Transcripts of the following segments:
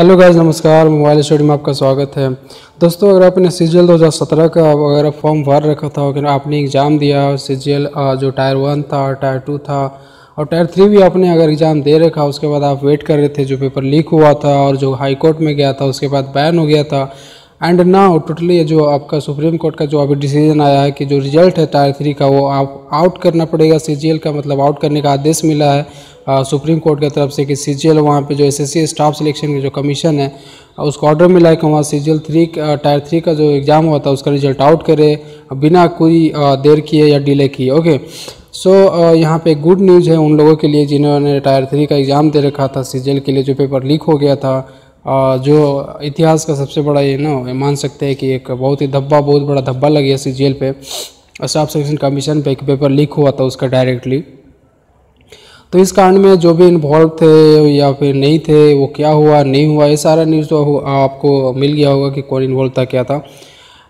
Hello guys नमस्कार, mobile study में आपका स्वागत है। दोस्तों, अगर आपने सी जी 2017 का अगर फॉर्म भर रखा था, अगर आपने एग्ज़ाम दिया सी जो टायर वन था, टायर टू था, और टायर थ्री भी आपने अगर एग्ज़ाम दे रखा, उसके बाद आप वेट कर रहे थे, जो पेपर लीक हुआ था, और जो हाई कोर्ट में गया था, उसके बाद बैन हो गया था एंड नाउ टोटली जो आपका सुप्रीम कोर्ट का जो अभी डिसीज़न आया है कि जो रिज़ल्ट है टायर थ्री का वो आप आउट करना पड़ेगा सीजीएल का मतलब आउट करने का आदेश मिला है। आ, सुप्रीम कोर्ट की तरफ़ से कि सी जी वहाँ पर जो एस एस स्टाफ सिलेक्शन की जो कमीशन है उसको ऑर्डर मिला है कि वहाँ C G three tier three का जो एग्ज़ाम हुआ था उसका रिज़ल्ट आउट करे बिना कोई देर किए या डिले किए ओके सो so, यहाँ पे गुड न्यूज़ है उन लोगों के लिए जिन्होंने टायर थ्री का एग्ज़ाम दे रखा था सीजीएल के लिए जो पेपर लीक हो गया था। जो इतिहास का सबसे बड़ा ये ना मान सकते हैं कि एक बहुत ही धब्बा, बहुत बड़ा धब्बा लग गया सी जेल पे। स्टाफ सिलेक्शन कमीशन पे एक पेपर लीक हुआ था उसका डायरेक्टली तो इस कांड में जो भी इन्वॉल्व थे या फिर नहीं थे, वो क्या हुआ, नहीं हुआ, ये सारा न्यूज़ तो आपको मिल गया होगा कि कौन इन्वॉल्व था, क्या था।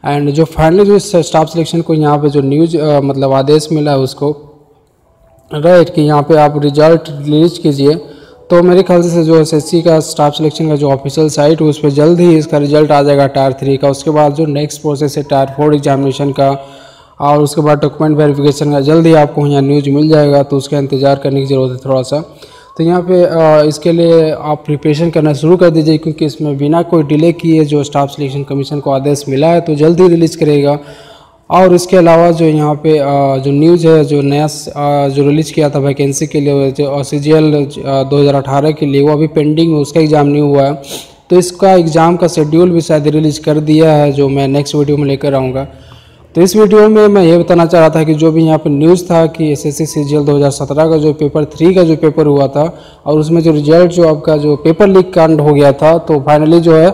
एंड जो फाइनली जो स्टाफ सिलेक्शन को यहाँ पे जो न्यूज़ मतलब आदेश मिला है उसको राइट कि यहाँ पे आप रिज़ल्ट रिलीज़ कीजिए। तो मेरे ख्याल से जो एसएससी का स्टाफ सिलेक्शन का जो ऑफिशियल साइट है, उस पर जल्द ही इसका रिज़ल्ट आ जाएगा टायर थ्री का। उसके बाद जो नेक्स्ट प्रोसेस है टायर फोर एग्जामिनेशन का, और उसके बाद डॉक्यूमेंट वेरिफिकेशन का, जल्द ही आपको यहाँ न्यूज़ मिल जाएगा तो उसका इंतज़ार करने की ज़रूरत है थोड़ा सा तो यहाँ पे इसके लिए आप प्रिपरेशन करना शुरू कर दीजिए, क्योंकि इसमें बिना कोई डिले किए जो स्टाफ सिलेक्शन कमीशन को आदेश मिला है तो जल्द ही रिलीज़ करेगा। और इसके अलावा जो यहाँ पे जो न्यूज़ है, जो नया जो रिलीज़ किया था वैकेंसी के लिए, जो सी जी के लिए, वो अभी पेंडिंग है, उसका एग्ज़ाम नहीं हुआ है। तो इसका एग्ज़ाम का शेड्यूल भी शायद रिलीज़ कर दिया है, जो मैं नेक्स्ट वीडियो में लेकर आऊँगा। तो इस वीडियो में मैं ये बताना चाह रहा था कि जो भी यहाँ पर न्यूज़ था कि S S C C G L दो हज़ार सत्रह का जो पेपर थ्री का जो पेपर हुआ था और उसमें जो रिज़ल्ट जो आपका जो पेपर लीक कांड हो गया था तो फाइनली जो है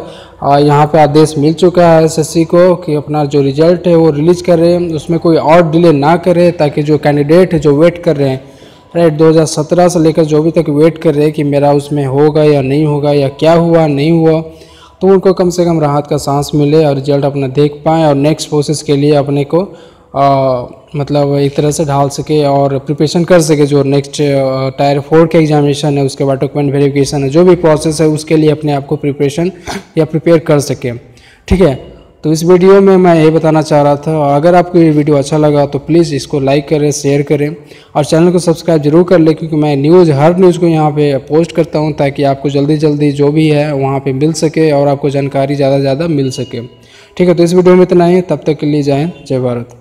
यहाँ पे आदेश मिल चुका है एसएससी को कि अपना जो रिज़ल्ट है वो रिलीज़ कर रहे हैं, उसमें कोई और डिले ना करे ताकि जो कैंडिडेट है जो वेट कर रहे हैं। राइट 2017 से लेकर जो भी तक वेट कर रहे हैं कि मेरा उसमें होगा या नहीं होगा या क्या हुआ, नहीं हुआ। तो उनको कम से कम राहत का सांस मिले और रिज़ल्ट अपना देख पाएँ और नेक्स्ट प्रोसेस के लिए अपने को आ, मतलब एक तरह से ढाल सके और प्रिपरेशन कर सके जो नेक्स्ट टायर फोर के एग्जामिनेशन है उसके बाद डॉक्यूमेंट वेरिफिकेशन है जो भी प्रोसेस है उसके लिए अपने आप को प्रिपरेशन या प्रिपेयर कर सके। ठीक है? तो इस वीडियो में मैं ये बताना चाह रहा था, अगर आपको ये वीडियो अच्छा लगा तो प्लीज़ इसको लाइक करें शेयर करें और चैनल को सब्सक्राइब ज़रूर कर लें क्योंकि मैं न्यूज़ हर न्यूज़ को यहाँ पे पोस्ट करता हूँ ताकि आपको जल्दी जल्दी जो भी है वहाँ पे मिल सके और आपको जानकारी ज़्यादा से ज़्यादा मिल सके। ठीक है तो इस वीडियो में इतना ही, तब तक के लिए जाएँ, जय भारत।